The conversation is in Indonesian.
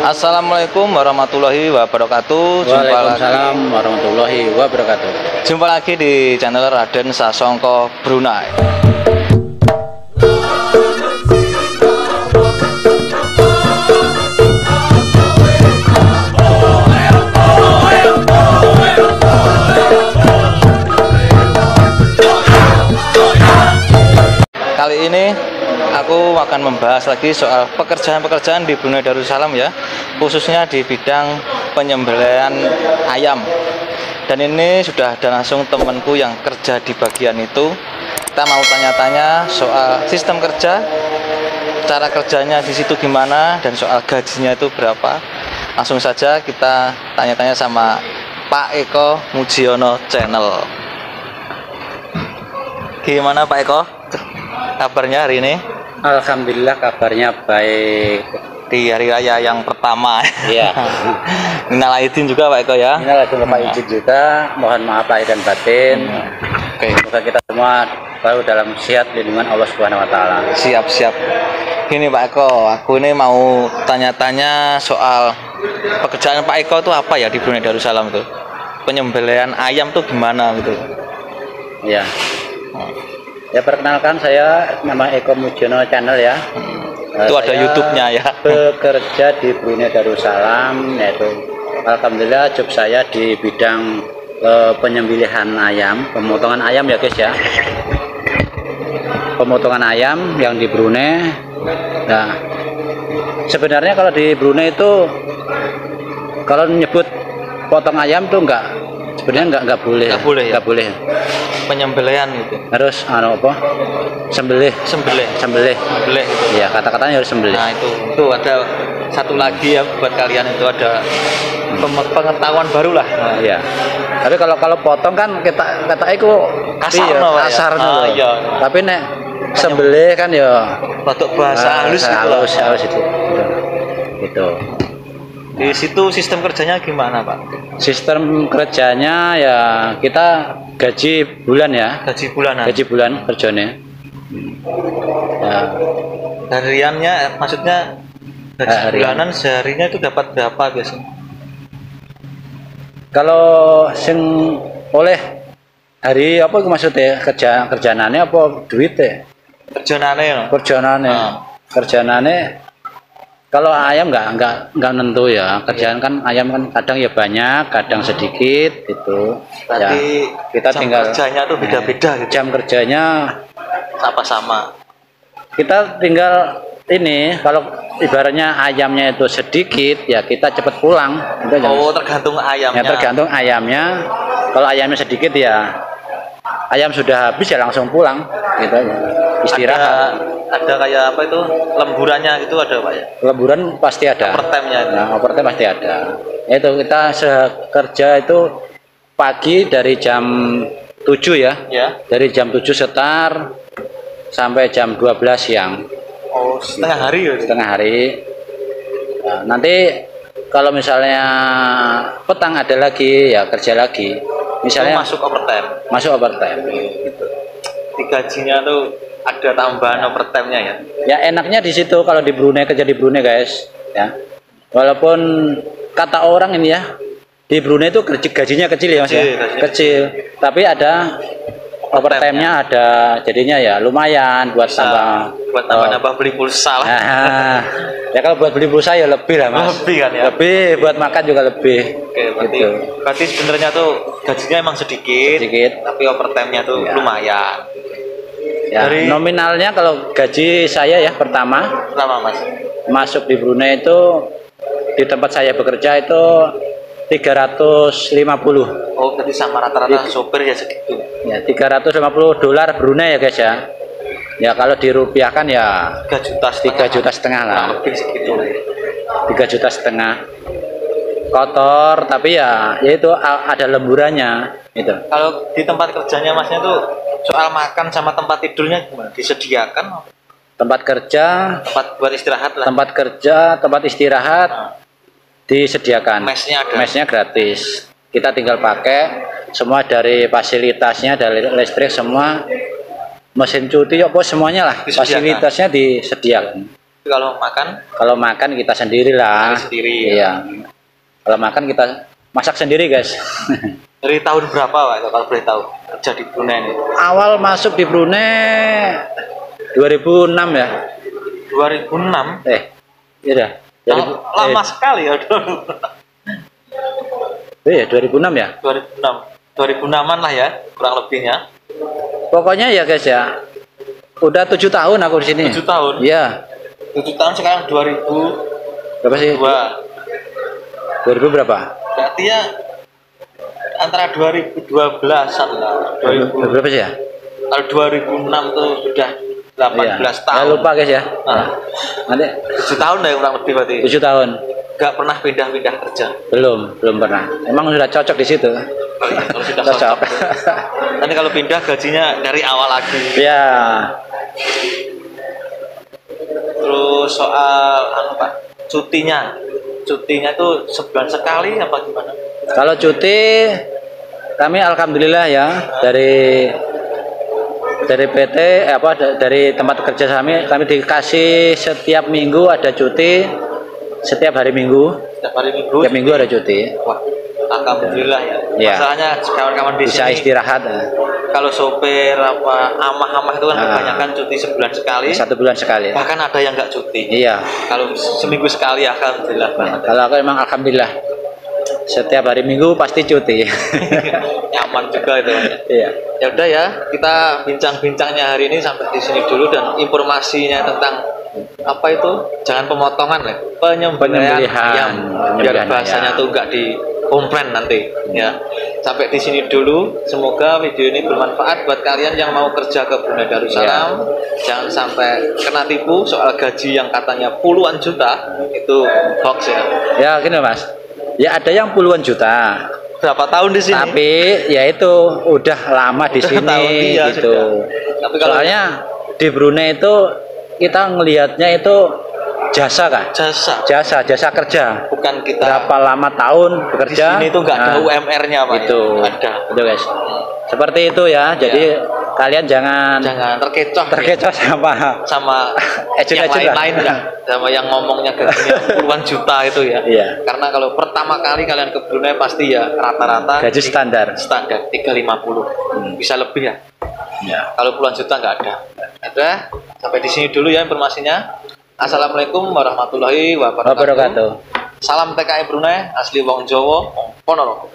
Assalamualaikum warahmatullahi wabarakatuh. Jumpa lagi, Waalaikumsalam warahmatullahi wabarakatuh. jumpa lagi di channel Raden Sasongko Brunei. Kali ini aku akan membahas lagi soal pekerjaan-pekerjaan di Brunei Darussalam ya, khususnya di bidang penyembelihan ayam. Dan ini sudah ada langsung temanku yang kerja di bagian itu. Kita mau tanya-tanya soal sistem kerja, cara kerjanya di situ gimana, dan soal gajinya itu berapa. Langsung saja kita tanya-tanya sama Pak Eko Mujiono Channel. Gimana Pak Eko? Kabarnya hari ini? Alhamdulillah kabarnya baik. di hari raya yang pertama. Iya. Minal aidin juga Pak Eko ya. Ini lagi Bapak izin juga, mohon maaf lahir dan batin. Oke, Semoga kita semua selalu dalam sehat lindungan Allah Subhanahu wa taala. siap siap. Gini Pak Eko, aku ini mau tanya-tanya soal pekerjaan Pak Eko itu apa ya di Brunei Darussalam itu? Penyembelihan ayam tuh gimana gitu? Ya. Ya perkenalkan saya nama Eko Mujiono Channel ya. Eh, Itu ada saya YouTube-nya ya. Bekerja di Brunei Darussalam yaitu alhamdulillah job saya di bidang eh, penyembelihan ayam, pemotongan ayam ya guys ya. Pemotongan ayam yang di Brunei. Nah, sebenarnya kalau di Brunei itu kalau nyebut potong ayam tuh enggak sebenarnya enggak enggak boleh. Nggak boleh ya? Enggak boleh. Penyembelihan gitu. Harus anu apa? Sembelih, Sembelih, sembelih. sembelih gitu. Ya, kata-katanya harus sembelih. Nah itu, itu ada satu lagi ya buat kalian itu ada pengetahuan baru lah. Nah, Iya. Tapi kalau kalau potong kan kita kata itu Kasar iya, no, ya? kasar no. Ah, iya. Tapi nek sembelih kan ya Untuk bahasa ah, halus gitu. halus, halus itu. Itu. Itu. Di situ sistem kerjanya gimana Pak? Sistem kerjanya ya kita gaji bulan ya. Gaji bulanan. Gaji bulan kerjanya. Ya, Hariannya eh, maksudnya gaji Harian. bulanan seharinya itu dapat berapa biasanya? kalau sing oleh hari apa itu maksudnya kerja kerjanane apa duit ya? Kerjaannya ya. kerjaanane Ah. Kalau ayam nggak nggak nggak nentu ya kerjaan Iya. kan ayam kan kadang ya banyak kadang sedikit gitu Berarti ya kita jam tinggal kerjanya tuh beda-beda gitu. jam kerjanya Apa sama? kita tinggal ini kalau ibaratnya ayamnya itu sedikit ya kita cepat pulang itu aja. Oh tergantung ayamnya. ya tergantung ayamnya kalau ayamnya sedikit ya ayam sudah habis ya langsung pulang gitu aja. istirahat Ada, ada kayak apa itu lemburannya gitu ada Pak ya? Leburan pasti ada. Overtime-nya itu. Nah, overtime pasti ada. Itu kita sekerja itu pagi dari jam 7 ya. Ya. Dari jam 7 setar sampai jam 12 siang. Oh setengah hari ya. Setengah hari. Nah, nanti kalau misalnya petang ada lagi ya kerja lagi. Itu Misalnya masuk overtime. masuk overtime gitu. Gajinya tuh ada tambahan overtime-nya ya. Ya enaknya di situ kalau di Brunei kerja di Brunei guys, ya. Walaupun kata orang ini ya di Brunei itu gaji- gajinya kecil ya mas ya, Kecil, gajinya kecil. Tapi ada overtime-nya ada, jadinya ya lumayan buat Bisa tambah. buat nambah-nambah beli pulsa lah. Nah, ya kalau buat beli pulsa ya lebih lah mas. Lebih kan ya? Lebih buat makan juga lebih. Oke, berarti Gitu. berarti sebenarnya tuh gajinya emang sedikit, Sedikit. tapi overtime-nya tuh Ya. lumayan. Ya, Dari- nominalnya kalau gaji saya ya pertama. Lama Mas. masuk di Brunei itu di tempat saya bekerja itu 350 Oh, berarti sama rata-rata sopir ya segitu. ya 350 dolar Brunei ya guys ya. Ya kalau dirupiahkan ya 3 juta 3 juta setengah lah. Lebih segitu. 3 juta setengah. Kotor tapi ya ya itu a- ada lemburannya itu Kalau di tempat kerjanya Masnya tuh soal makan sama tempat tidurnya gimana? Disediakan tempat kerja tempat buat istirahat lah. tempat kerja tempat istirahat disediakan Mesnya ada. mesnya gratis kita tinggal pakai semua dari fasilitasnya dari listrik semua mesin cuci apa semuanya lah Disediakan. fasilitasnya disediakan Kalau makan Kalau makan kita sendiri lah. Cari sendiri, ya. Iya. Kalau makan kita masak sendiri guys. dari tahun berapa Pak kalau boleh tahu kerja di Brunei ini? Awal masuk di Brunei 2006 ya. 2006. Eh, iya dah. Lama, lama sekali ya Eh, iya 2006 ya. 2006. 2006-an lah ya kurang lebihnya. Pokoknya ya guys ya. Udah tujuh tahun aku di sini. 7 tahun. Iya. 7 tahun sekarang 2002. Berapa sih? 2000 berapa? Berarti ya antara 2012-an lah. 2000. Berapa sih ya? Kalau 2006 tuh sudah 18 Iya. tahun. Ya, lupa guys ya. Nah, Nanti 7 tahun lah ya kurang lebih berarti. tujuh tahun. Gak pernah pindah-pindah kerja. Belum, belum pernah. Emang sudah cocok di situ. Oh iya, kalau sudah Cocok. Nanti kalau pindah gajinya dari awal lagi. ya, Terus soal anu Pak, cutinya. Cutinya tuh sebulan sekali apa gimana? kalau cuti kami alhamdulillah ya dari dari PT eh, apa da- dari tempat kerja kami kami dikasih setiap minggu ada cuti setiap hari minggu Setiap hari minggu. setiap minggu ada cuti Wah, alhamdulillah ya. Iya. Masalahnya kawan-kawan di bisa sini istirahat eh, kalau sopir apa amah-amah itu kan Nah. kebanyakan cuti sebulan sekali. satu bulan sekali Bahkan ada yang nggak cuti. iya Kalau seminggu sekali alhamdulillah Ya, kalau aku emang alhamdulillah setiap hari minggu pasti cuti. Nyaman juga itu. Iya. Ya udah ya, kita bincang-bincangnya hari ini sampai di sini dulu dan informasinya tentang apa itu? Jangan pemotongan ya. Penyembelihan. Ayam biar penyembelihan bahasanya ayam. tuh nggak di komplain nanti ya. Sampai di sini dulu. Semoga video ini bermanfaat buat kalian yang mau kerja ke Brunei Darussalam. Jangan sampai kena tipu soal gaji yang katanya puluhan juta itu hoax ya. Ya gini mas ya ada yang puluhan juta berapa tahun di sini tapi ya itu udah lama di Udah sini tahun, iya, gitu. sudah. Tapi kalau- Soalnya di Brunei itu kita ngelihatnya itu jasa kan? jasa Jasa, jasa kerja. bukan kita Berapa lama tahun di bekerja? sini tuh nggak ada Nah, UMR-nya pak Itu. ya? ada Itu guys. Seperti itu ya. Jadi kalian jangan, jangan terkecoh ya. terkecoh sama sama Ejek-ejek yang lah. lain-lain ya sama yang ngomongnya gajinya puluhan juta itu ya Iya. karena kalau pertama kali kalian ke Brunei pasti ya rata-rata gaji standar. standar 350 bisa lebih ya Ya. kalau puluhan juta nggak ada ada sampai di sini dulu ya informasinya Assalamualaikum warahmatullahi wabarakatuh Wabarakatuh. salam TKI Brunei asli Wong Jowo Wong Ponorogo